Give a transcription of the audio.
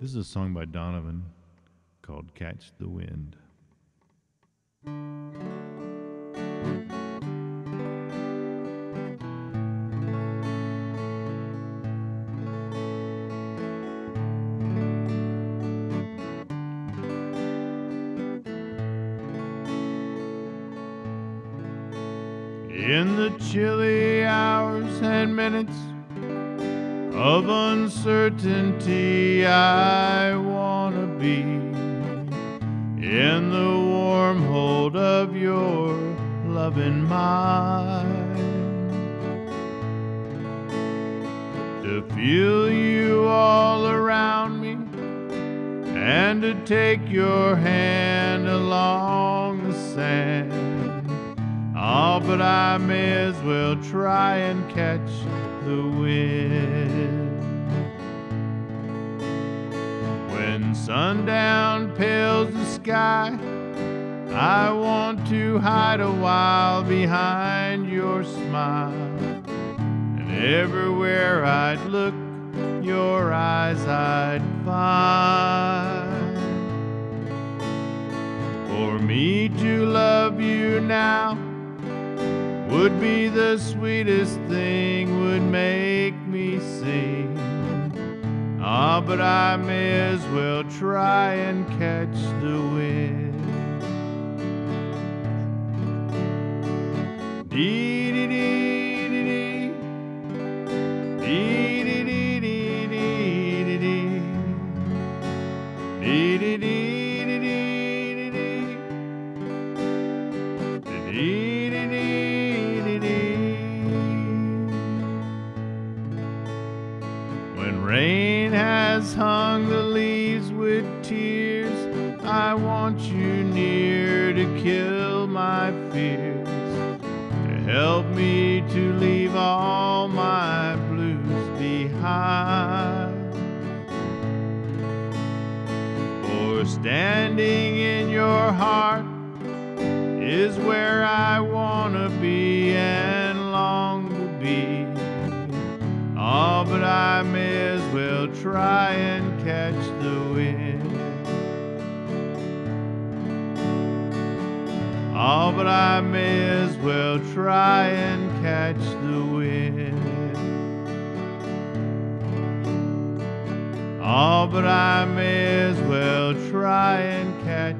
This is a song by Donovan called Catch the Wind. In the chilly hours minutes of uncertainty, I wanna be in the warm hold of your loving mind. To feel you all around me and to take your hand along but I may as well try and catch the wind. When sundown pales the sky, I want to hide a while behind your smile. And everywhere I'd look, your eyes I'd find. For me to love you now would be the sweetest thing, would make me sing. Ah, but I may as well try and catch the wind. Dee has hung the leaves with tears, I want you near to kill my fears, to help me to leave all my blues behind. For standing in your heart is where I wanna be and well try and catch the wind. Oh, but I may as well try and catch the wind. Oh, but I may as well try and catch